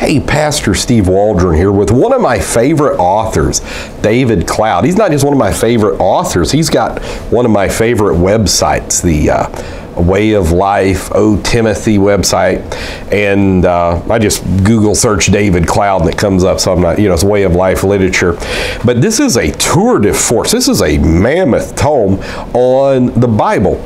Hey, Pastor Steve Waldron here with one of my favorite authors, David Cloud. He's not just one of my favorite authors, he's got one of my favorite websites, the uh, Way of Life, O Timothy website. And uh, I just Google search David Cloud and it comes up. So I'm not, you know, it's Way of Life literature. But this is a tour de force. This is a mammoth tome on the Bible.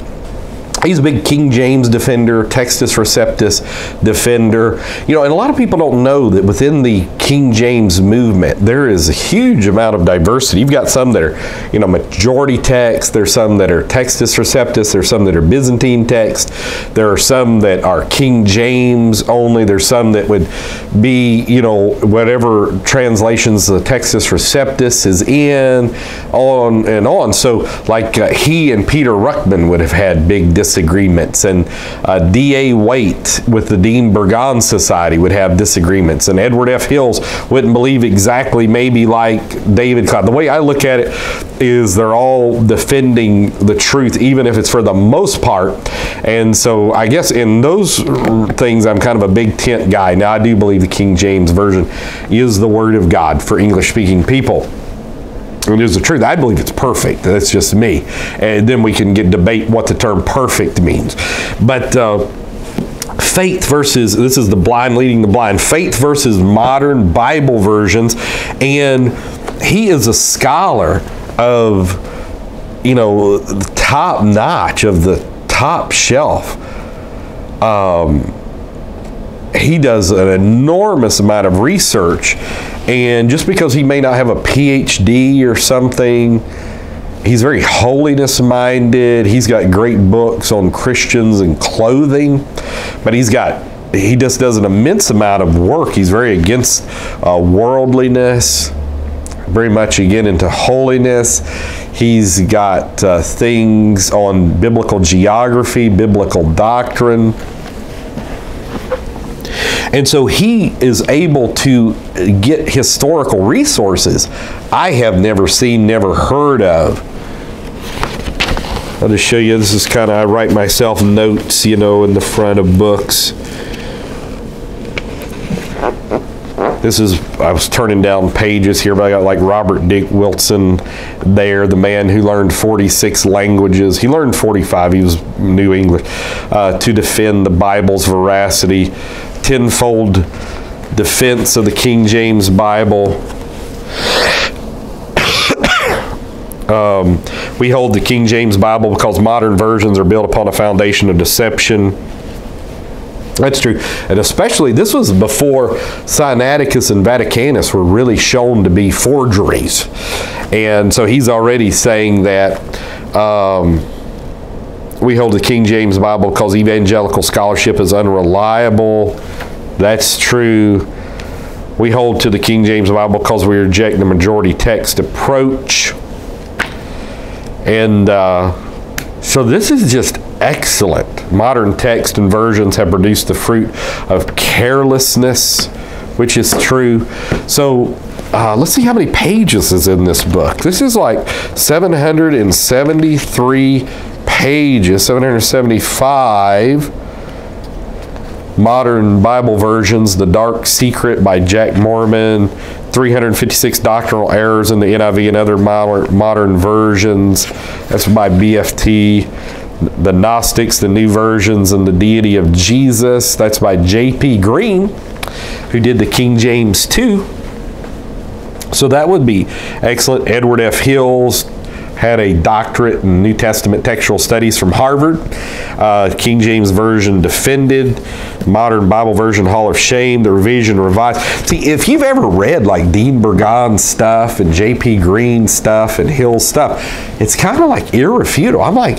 He's a big King James defender, Textus Receptus defender. You know, and a lot of people don't know that within the King James movement, there is a huge amount of diversity. You've got some that are, you know, majority text. There's some that are Textus Receptus. There's some that are Byzantine text. There are some that are King James only. There's some that would be, you know, whatever translations the Textus Receptus is in, on and on. So, like uh, he and Peter Ruckman would have had big disagreements disagreements, and uh, D.A. Waite with the Dean Burgon Society would have disagreements, and Edward F. Hills wouldn't believe exactly maybe like David Cloud. The way I look at it is they're all defending the truth, even if it's for the most part. And so I guess in those things, I'm kind of a big tent guy. Now, I do believe the King James Version is the Word of God for English speaking people and is the truth. I believe it's perfect. That's just me. And then we can get debate what the term perfect means. But uh, faith versus this is the blind leading the blind. Faith versus modern Bible versions, and he is a scholar of you know the top notch of the top shelf. Um, he does an enormous amount of research and just because he may not have a PhD or something, he's very holiness minded. He's got great books on Christians and clothing, but he's got he just does an immense amount of work. He's very against uh, worldliness, very much again into holiness. He's got uh, things on biblical geography, biblical doctrine. And so he is able to get historical resources I have never seen, never heard of. I'll just show you, this is kind of, I write myself notes, you know, in the front of books. This is, I was turning down pages here, but I got like Robert Dick Wilson there, the man who learned 46 languages. He learned 45, he was New English, uh, to defend the Bible's veracity tenfold defense of the King James Bible. um, we hold the King James Bible because modern versions are built upon a foundation of deception. That's true. And especially, this was before Sinaiticus and Vaticanus were really shown to be forgeries. And so he's already saying that. Um, we hold the King James Bible because evangelical scholarship is unreliable. That's true. We hold to the King James Bible because we reject the majority text approach. And uh, so this is just excellent. Modern text and versions have produced the fruit of carelessness, which is true. So uh, let's see how many pages is in this book. This is like 773 pages, 775 modern Bible versions, The Dark Secret by Jack Moorman, 356 doctrinal errors in the NIV and other modern, modern versions. That's by BFT. The Gnostics, the New Versions, and the Deity of Jesus. That's by J.P. Green, who did the King James too. So that would be excellent. Edward F. Hills, had a doctorate in New Testament textual studies from Harvard. Uh, King James Version defended, Modern Bible Version Hall of Shame, the Revision Revised. See, if you've ever read like Dean Burgon stuff and J.P. Green stuff and Hill stuff, it's kind of like irrefutable. I'm like,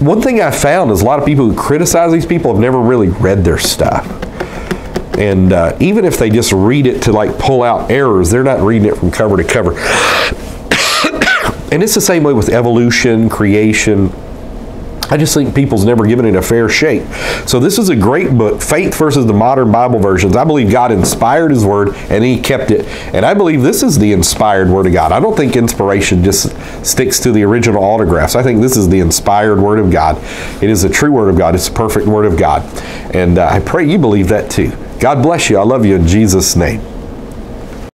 one thing I found is a lot of people who criticize these people have never really read their stuff. And uh, even if they just read it to like pull out errors, they're not reading it from cover to cover. And it's the same way with evolution, creation. I just think people's never given it a fair shake. So this is a great book, Faith versus the Modern Bible Versions. I believe God inspired His Word and He kept it. And I believe this is the inspired Word of God. I don't think inspiration just sticks to the original autographs. I think this is the inspired Word of God. It is the true Word of God. It's the perfect Word of God. And uh, I pray you believe that too. God bless you. I love you in Jesus' name.